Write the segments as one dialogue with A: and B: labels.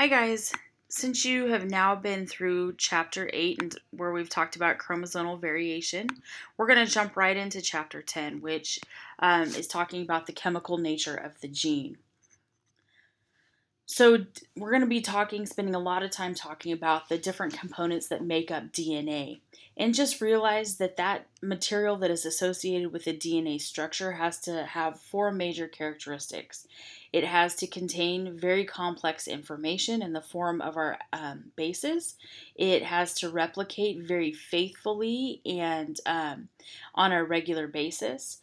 A: Hi guys, since you have now been through chapter 8 and where we've talked about chromosomal variation, we're going to jump right into chapter 10, which um, is talking about the chemical nature of the gene. So, we're going to be talking, spending a lot of time talking about the different components that make up DNA. And just realize that that material that is associated with the DNA structure has to have four major characteristics. It has to contain very complex information in the form of our um, bases. It has to replicate very faithfully and um, on a regular basis.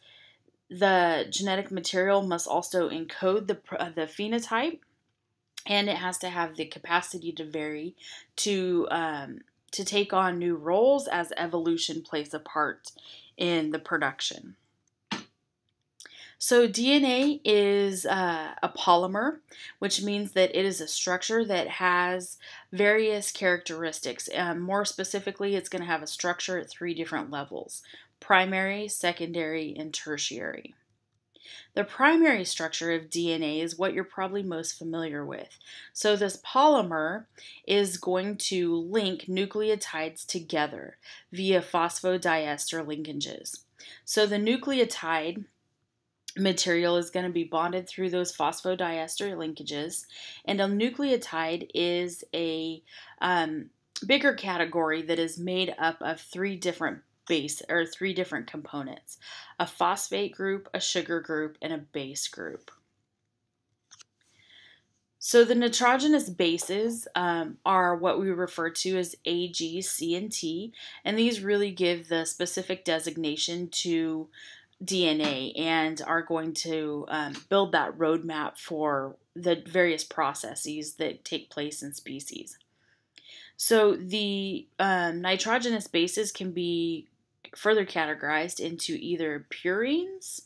A: The genetic material must also encode the, uh, the phenotype, and it has to have the capacity to vary to um, to take on new roles as evolution plays a part in the production. So, DNA is uh, a polymer, which means that it is a structure that has various characteristics. Um, more specifically, it's going to have a structure at three different levels primary, secondary, and tertiary. The primary structure of DNA is what you're probably most familiar with. So, this polymer is going to link nucleotides together via phosphodiester linkages. So, the nucleotide material is going to be bonded through those phosphodiester linkages. And a nucleotide is a um, bigger category that is made up of three different base or three different components a phosphate group, a sugar group, and a base group. So the nitrogenous bases um, are what we refer to as A, G, C, and T, and these really give the specific designation to DNA and are going to um, build that roadmap for the various processes that take place in species. So the um, nitrogenous bases can be further categorized into either purines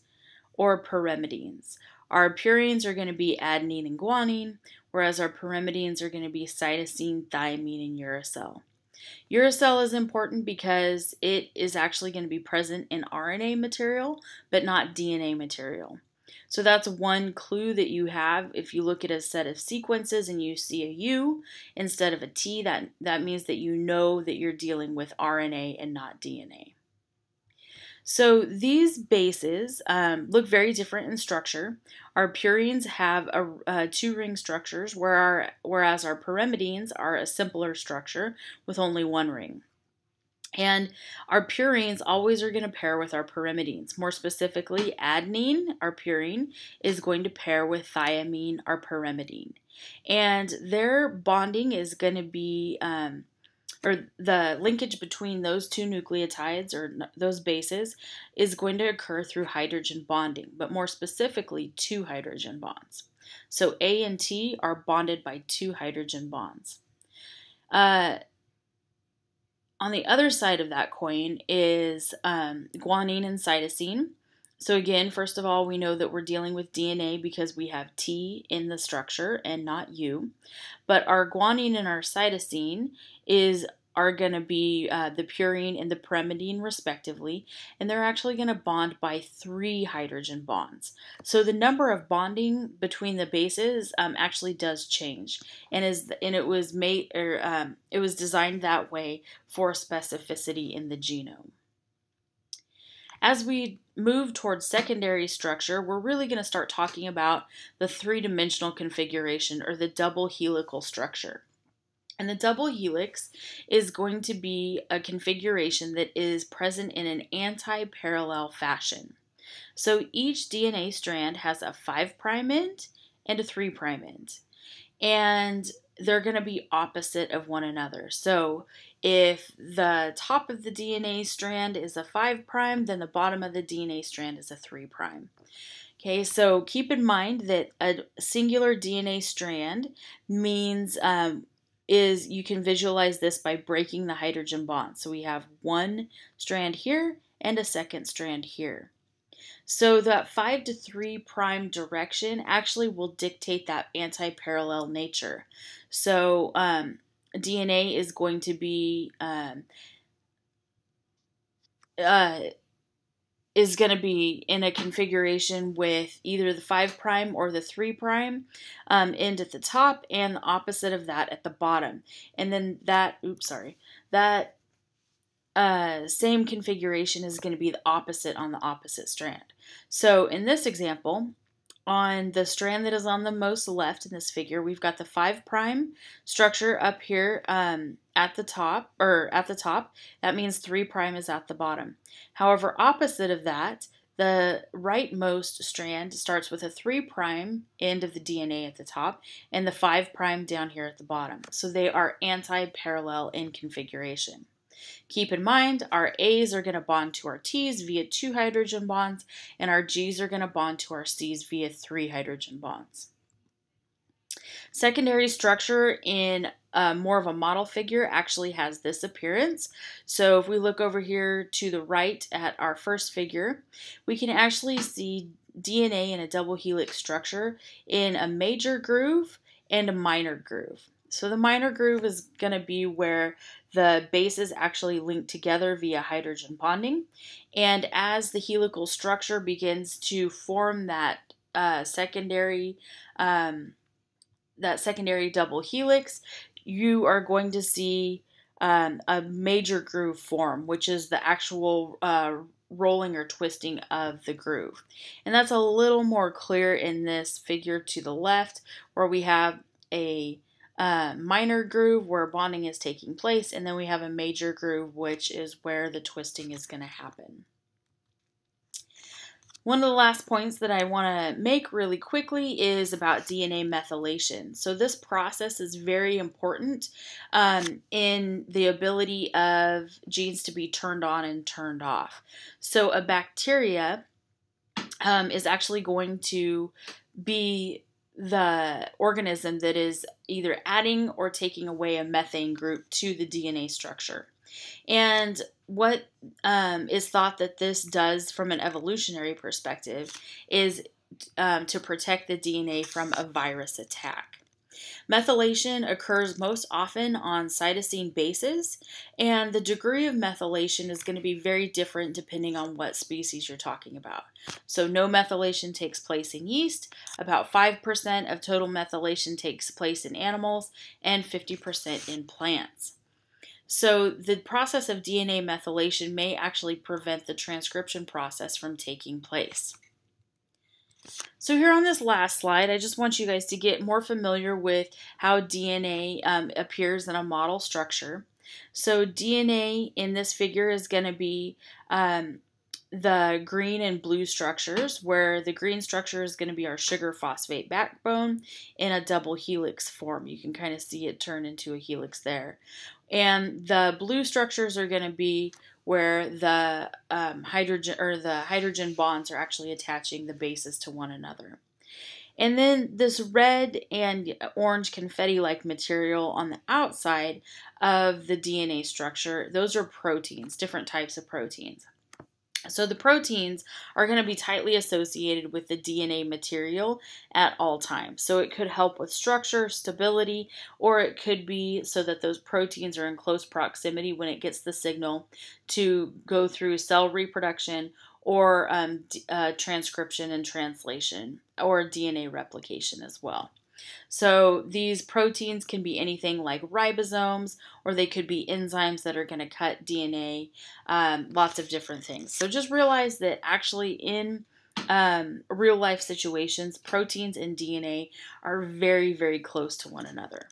A: or pyrimidines. Our purines are going to be adenine and guanine, whereas our pyrimidines are going to be cytosine, thymine, and uracil. Uracil is important because it is actually going to be present in RNA material, but not DNA material. So that's one clue that you have. If you look at a set of sequences and you see a U instead of a T, that, that means that you know that you're dealing with RNA and not DNA. So these bases um, look very different in structure. Our purines have a, a two ring structures, where our, whereas our pyrimidines are a simpler structure with only one ring. And our purines always are going to pair with our pyrimidines. More specifically, adenine, our purine, is going to pair with thymine, our pyrimidine. And their bonding is going to be um, or the linkage between those two nucleotides or those bases is going to occur through hydrogen bonding, but more specifically, two hydrogen bonds. So A and T are bonded by two hydrogen bonds. Uh, on the other side of that coin is um, guanine and cytosine. So, again, first of all, we know that we're dealing with DNA because we have T in the structure and not U. But our guanine and our cytosine is are going to be uh, the purine and the pyrimidine respectively, and they're actually going to bond by three hydrogen bonds. So the number of bonding between the bases um, actually does change, and is and it was made or um, it was designed that way for specificity in the genome. As we move towards secondary structure, we're really going to start talking about the three-dimensional configuration or the double helical structure. And the double helix is going to be a configuration that is present in an anti-parallel fashion. So each DNA strand has a 5' end and a 3' end. And they're going to be opposite of one another. So if the top of the DNA strand is a 5 prime, then the bottom of the DNA strand is a 3 prime. Okay, so keep in mind that a singular DNA strand means um, is you can visualize this by breaking the hydrogen bond. So we have one strand here and a second strand here. So that 5 to 3 prime direction actually will dictate that anti-parallel nature. So um, DNA is going to be, um, uh, is going to be in a configuration with either the 5 prime or the 3 prime um, end at the top and the opposite of that at the bottom. And then that, oops, sorry, that uh, same configuration is going to be the opposite on the opposite strand. So in this example, on the strand that is on the most left in this figure, we've got the 5 prime structure up here um, at the top, or at the top. That means 3 prime is at the bottom. However, opposite of that, the rightmost strand starts with a 3 prime end of the DNA at the top and the 5 prime down here at the bottom. So they are anti-parallel in configuration. Keep in mind, our A's are going to bond to our T's via two hydrogen bonds, and our G's are going to bond to our C's via three hydrogen bonds. Secondary structure in uh, more of a model figure actually has this appearance. So if we look over here to the right at our first figure, we can actually see DNA in a double helix structure in a major groove and a minor groove. So the minor groove is going to be where the bases actually link together via hydrogen bonding. And as the helical structure begins to form that uh, secondary um, that secondary double helix, you are going to see um, a major groove form, which is the actual uh, rolling or twisting of the groove. And that's a little more clear in this figure to the left, where we have a uh, minor groove where bonding is taking place, and then we have a major groove, which is where the twisting is going to happen. One of the last points that I want to make really quickly is about DNA methylation. So, this process is very important um, in the ability of genes to be turned on and turned off. So, a bacteria um, is actually going to be the organism that is either adding or taking away a methane group to the DNA structure. And what um, is thought that this does from an evolutionary perspective is um, to protect the DNA from a virus attack. Methylation occurs most often on cytosine bases, and the degree of methylation is going to be very different depending on what species you're talking about. So, no methylation takes place in yeast, about 5% of total methylation takes place in animals, and 50% in plants. So, the process of DNA methylation may actually prevent the transcription process from taking place. So here on this last slide, I just want you guys to get more familiar with how DNA um, appears in a model structure. So DNA in this figure is going to be um, the green and blue structures, where the green structure is going to be our sugar phosphate backbone in a double helix form. You can kind of see it turn into a helix there. And the blue structures are going to be where the um, hydrogen or the hydrogen bonds are actually attaching the bases to one another. And then this red and orange confetti like material on the outside of the DNA structure, those are proteins, different types of proteins. So the proteins are going to be tightly associated with the DNA material at all times. So it could help with structure, stability, or it could be so that those proteins are in close proximity when it gets the signal to go through cell reproduction or um, uh, transcription and translation or DNA replication as well. So these proteins can be anything like ribosomes, or they could be enzymes that are going to cut DNA, um, lots of different things. So just realize that actually in um, real life situations, proteins and DNA are very, very close to one another.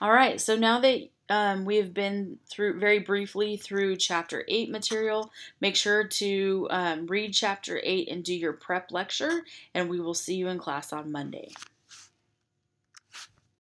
A: All right, so now that um, we have been through very briefly through chapter 8 material, make sure to um, read chapter 8 and do your prep lecture, and we will see you in class on Monday.